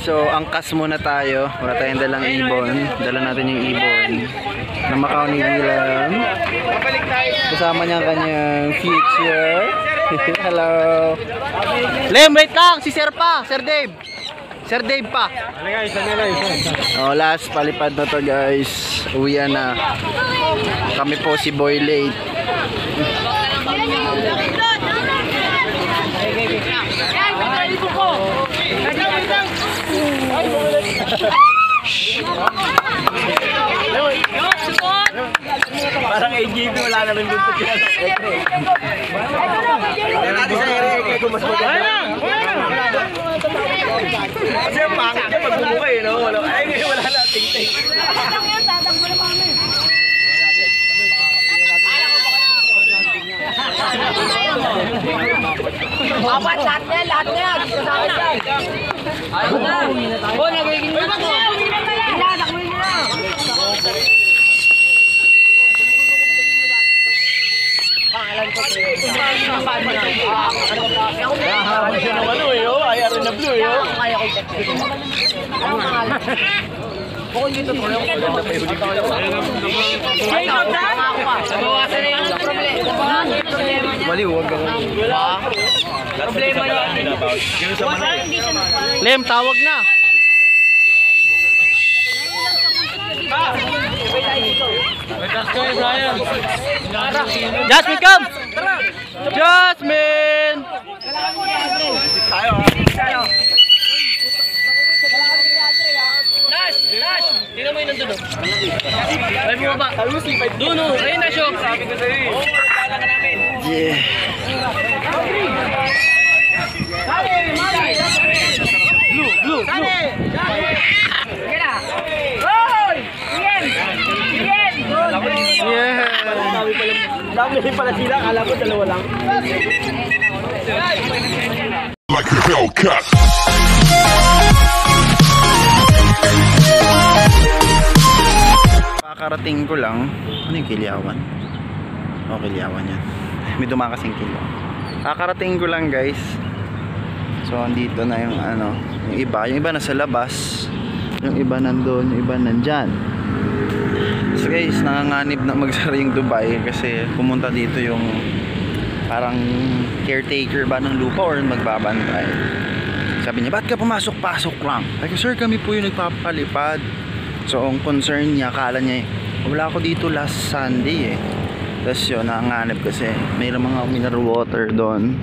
So, angkas muna tayo. Wala tayong dalang ibon. Dala natin yung ibon. Na Macau ni Dylan. Kasama niya ang kanyang future. Hello. Lem, wait lang! Si Sir pa! Sir Dave! Sir Dave pa! Oh, last palipad na to guys. Uwian na. Kami po si Boy Late. Parang AGB wala na rin dito sekre. Wala natin sa mas. Kasi ang pangit niya pag bumukay, no? Wala, ay, ngayon wala na ting-ting. Dapat lahat na yan, lahat na yan. Dito sa akin yan. Ayaw na. Oh, nagiging na ako. Ilan, nakuhin niyo na. Nahabol siya ng ano, eh, oh. Arin na blue, eh, oh. Kaya ko? Bukod dito to. Jacob na? Nabawasan na yung problema. Problema. Mali, huwag ka Problema sa mano, eh. Lem, tawag na. Jasmine, come! Jasmine! Tayo. Nash! Nash! Tingnan mo yung nandun doon. Ay, bumaba. Doon, oh. Ayun na, Shok. Sabi ko sa'yo, eh. Yeah. Blue, blue, blue. Sige na. Hoy! Ian! Ian! Yeah. Dami pala, sila. Akala ko dalawa lang. like a Hellcat. Kakarating ko lang. Ano yung kilyawan? O, kilyawan yan. May dumakasing kilyawan. Kakarating ko lang guys. So, andito na yung ano, yung iba. Yung iba nasa labas. Yung iba nandun, yung iba nandyan. So guys, nanganganib na magsara yung Dubai kasi pumunta dito yung parang caretaker ba ng lupa or magbabantay. Sabi niya, ba't ka pumasok-pasok lang? Sabi ko, sir, kami po yung nagpapalipad. So, ang concern niya, akala niya, wala ako dito last Sunday eh. Tapos yun, nanganganib kasi mayroong mga mineral water doon.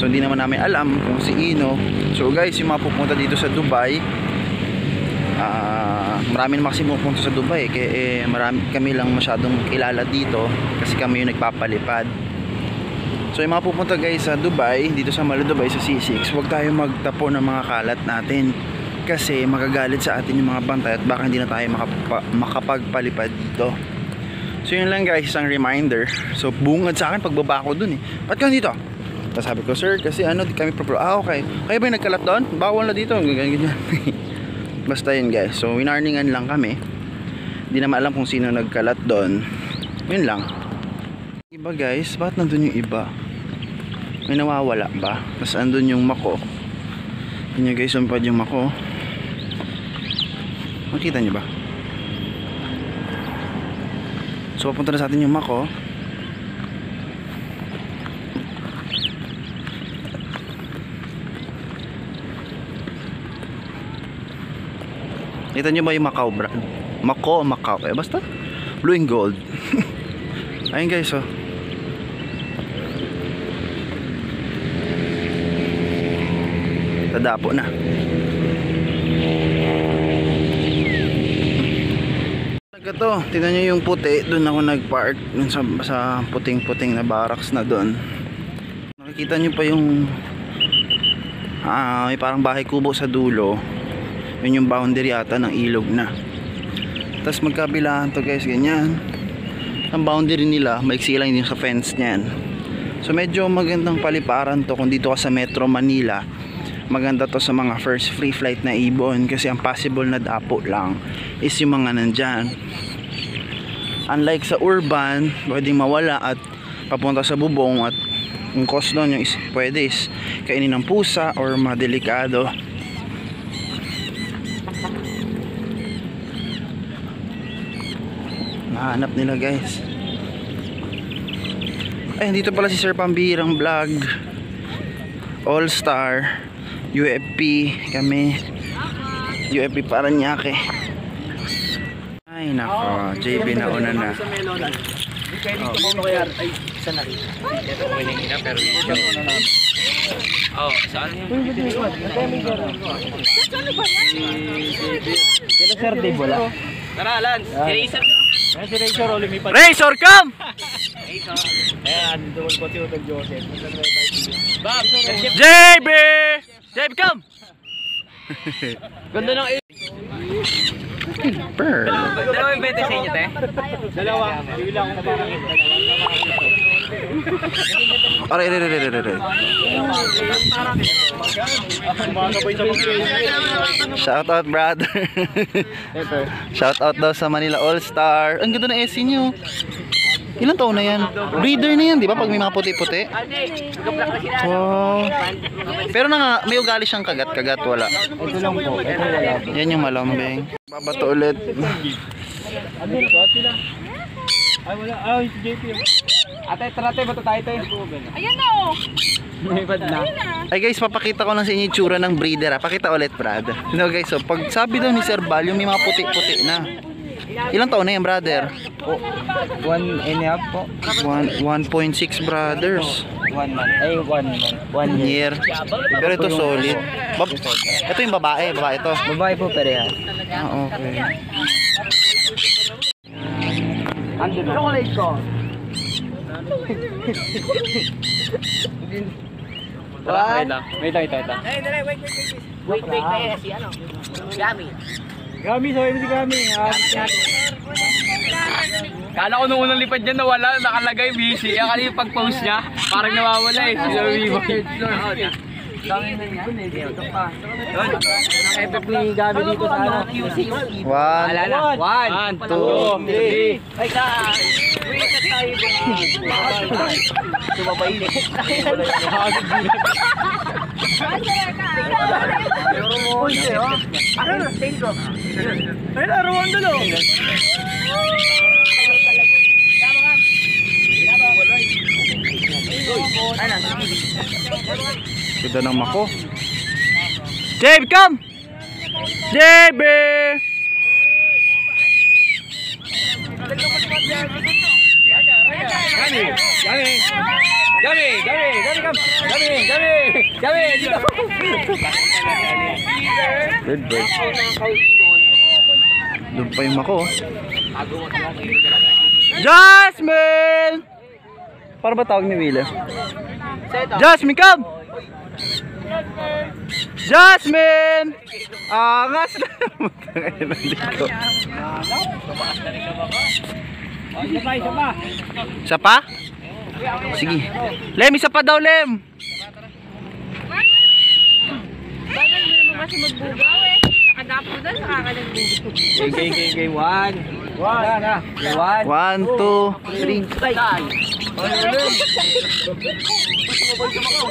So, hindi naman namin alam kung si Ino. So, guys, yung mga pupunta dito sa Dubai, marami naman kasi pupunta sa Dubai kaya eh, marami kami lang masyadong kilala dito kasi kami yung nagpapalipad. So yung mga pupunta guys sa Dubai dito sa Malo Dubai sa C6 huwag tayo magtapo ng mga kalat natin kasi magagalit sa atin yung mga bantay at baka hindi na tayo makapa, makapagpalipad dito. So yun lang guys isang reminder. So bungad sa akin pagbaba ko dun eh. Ba't ka dito? sabi ko sir kasi ano di kami pro ah okay. Kayo ba yung nagkalat doon? bawal na dito. Ganyan ganyan basta yun guys. So winarningan lang kami. Hindi naman alam kung sino nagkalat doon. Yun lang. Iba guys. Bakit nandun yung iba? May nawawala ba? Tapos andun yung mako. Yun yung guys umpad yung mako. Makita nyo ba? So papunta na sa atin yung mako Kita nyo ba yung Macau brand? Mako, Macau. Eh, basta. Blue and gold. Ayun guys, oh. Tadapo na. Talaga to. Tingnan nyo yung puti. Doon ako nag-park. Sa, sa puting-puting na barracks na doon. Nakikita nyo pa yung ah, may parang bahay kubo sa dulo yun yung boundary ata ng ilog na. Tapos magkabilaan to guys ganyan. Ang boundary nila maiksi lang din sa fence niyan. So medyo magandang paliparan to kung dito ka sa Metro Manila. Maganda to sa mga first free flight na ibon kasi ang possible na dapo lang is yung mga nandyan. Unlike sa urban pwedeng mawala at papunta sa bubong at yung cost nun yung is, pwede is kainin ng pusa or madelikado hanap nila guys ay dito pala si Sir Pambirang Vlog All Star UFP kami UFP Paranaque ay nako JB na una na Oh. Ay, isa na rin. Ito ko yung ina pero ito. Oh, saan yung Kailan sir, di bola? Tara, Lance. Eraser. Yan si Razor, oh, o lumipad. Razor, come! Razor. Ayan, double po si Utag Joseph. Ano Bob, JB! JB, come! Ganda ng Bird. Dalawa yung bete sa inyo, te? Dalawa. Dalawa. Aray, aray, aray, aray, aray. Shout out brother. Shout out daw sa Manila All Star. Ang ganda ng SC nyo. Ilan taon na yan? Breeder na yan, di ba? Pag may mga puti-puti. Wow. Pero na may ugali siyang kagat-kagat, wala. Ito lang po. Ito wala. Yan yung malambing. Babato ulit. Ano sila? Ay, wala. Ah, si JP. Ate, tara tayo. Bato tayo tayo. Ayan na oh. May bad na. Ay guys, papakita ko lang sa inyo yung tsura ng breeder ha. Pakita ulit, Brad. No guys, so pag sabi daw ni Sir Val, yung may mga puti-puti na. Ilang taon na yan, brother? One and a half po. One- 1.6 brothers. One month. Ay, one month. One One year. Pero ito solid. Bab ito yung babae, babae ito. Babae po pareha. Ah, okay. Andun. Chocolate ko. One. Wait lang, ito, ito. Wait, wait, wait, wait. Wait, wait, wait. Si ano? Gami. Gami, sorry si Gami. Kala ko nung unang lipad niya nawala, nakalagay busy. Kanina yung pag-post niya, parang nawawala eh. Si Vivo. Effect ni Gabi dito sa ano. One. One, two, three. Ay, ka. Wait tayo ba? Sumabay na. Nakagod din. Uy, sa'yo. Ano na? Thank you. Ay, larawan doon o. Ganda ng mako. Dave, come! Dave! Dave! Gabi, Gabi, Gabi, Gabi, Gabi, come. Gabi, Gabi, Gabi, dito. Good bird. Doon pa yung mako. Oh. Jasmine! Para ba tawag ni Willa? Jasmine, come! Jasmine! Angas na! Matangay na dito. Angas na! Isa pa, isa pa. Isa pa? Sige. Lem, isa pa daw, Lem! Bakit hindi naman kasi magbugaw eh? Nakadapo doon, nakakalagbog. Okay, okay, okay. One. One. One. One, two, three.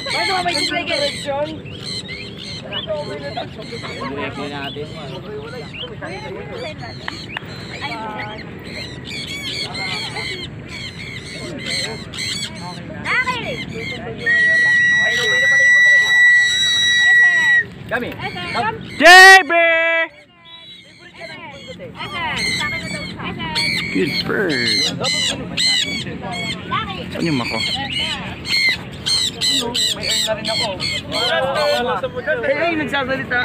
Ano ba may tigil? Umuyak na natin. Kami. JB! Good bird. Saan yung mako? Hey, hey, nagsasalita.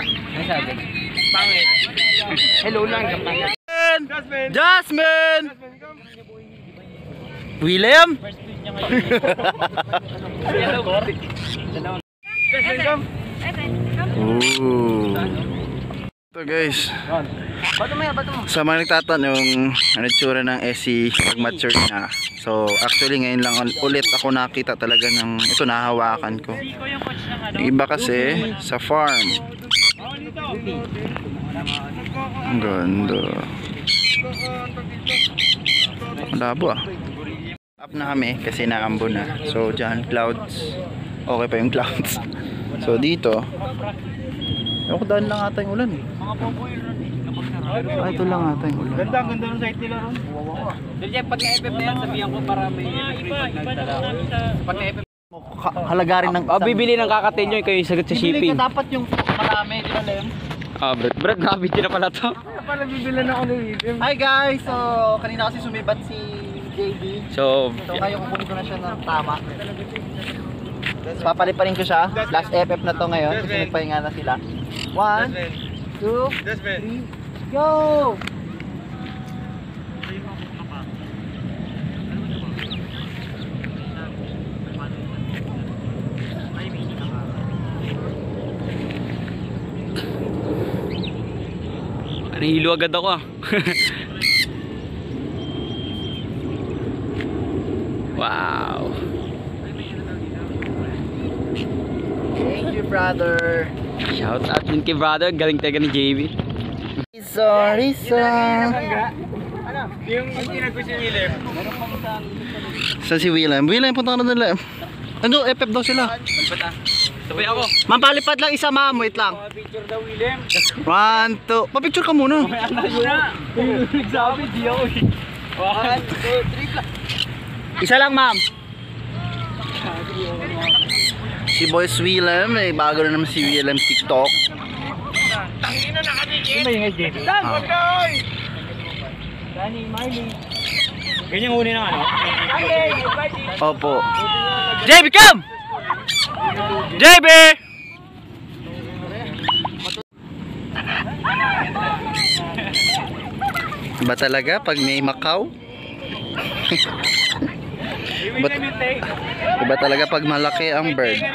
Pangit. Hello lang, kapag. Jasmine! Jasmine! William? Ooh. Ito guys. Bato mo yan, bato mo. Sa mga nagtatanong, ano tsura ng SC pag mature na. So, actually ngayon lang ulit ako nakita talaga ng ito nahawakan ko. Iba kasi sa farm. Ang ganda. Malabo ah. Up na kami kasi naambo na. So, dyan, clouds. Okay pa yung clouds. So, dito. Ewan ko dahil lang ata yung ulan eh. Ah, ito lang ata yung ulan. Ganda, ang ganda ng site nila ron. Diyan, pag na-FF na yan, sabihan ko para may iba, iba na Pag na-FF, Ka- halaga rin ng oh, bibili ng kakatin nyo, kayo yung sagot sa shipping. dapat yung marami, di ba, Lem? Ah, Brad, Brad, nakabidyo na pala to. Para bibili na ako ng. Hi guys! So, kanina kasi sumibat si JB. So, So, ngayon kukunin ko na siya ng tama. Papaliparin ko siya. Last FF na to ngayon. Kasi nagpahinga na sila. One, two, three, go! nahilo agad ako ah. wow. Thank you, brother. Shout out din kay brother, galing taga ni JB. Sorry, sir. Ano? Yung tinag ko si William. Saan si William? William, punta ka na nila. Ano, FF daw sila. Sabay ako. Ma'am, palipad lang isa, ma'am. Wait lang. Picture daw William. One, two. Pa-picture ka muna. Ano yun? Yung nagsabi, di ako eh. One, two, three. Isa lang, ma'am. Si Boys Willem, eh, bago na naman si Willem TikTok. Yung may ingay, JP. Dan, wag ka, oy! Danny, Miley. Ganyan huli ng ano? Opo. JB, come! JB! Ba talaga pag may Macau? Ba't- Iba talaga pag malaki ang bird.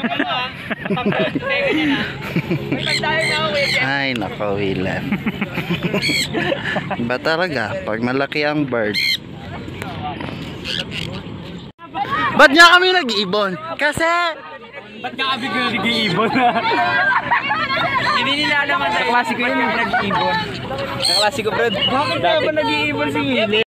Ay, nako, Willem. Iba talaga pag malaki ang bird. Ba't nga kami nag-ibon? Kasi Ba't ka abig ko nag-iibon? Hindi nila naman sa klasiko yun yung nag-iibon. Kaklase ko, Brad. Bakit kaya ba nag-iibon si Willie?